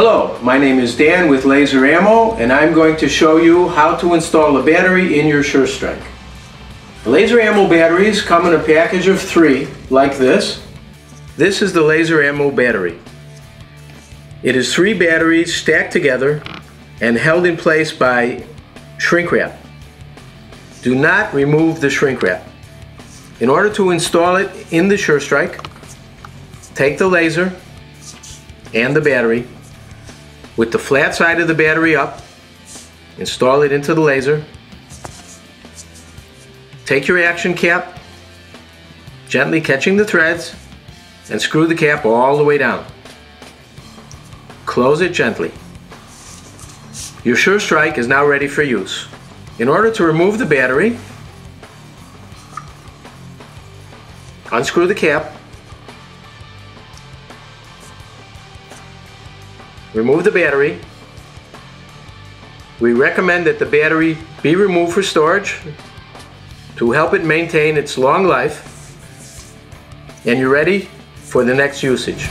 Hello, my name is Dan with Laser Ammo and I'm going to show you how to install a battery in your SureStrike. Laser Ammo batteries come in a package of three, like this. This is the Laser Ammo battery. It is three batteries stacked together and held in place by shrink wrap. Do not remove the shrink wrap. In order to install it in the SureStrike, take the laser and the battery with the flat side of the battery up, install it into the laser, take your action cap, gently catching the threads, and screw the cap all the way down. Close it gently. Your SureStrike is now ready for use. In order to remove the battery, unscrew the cap, remove the battery. We recommend that the battery be removed for storage to help it maintain its long life and you're ready for the next usage.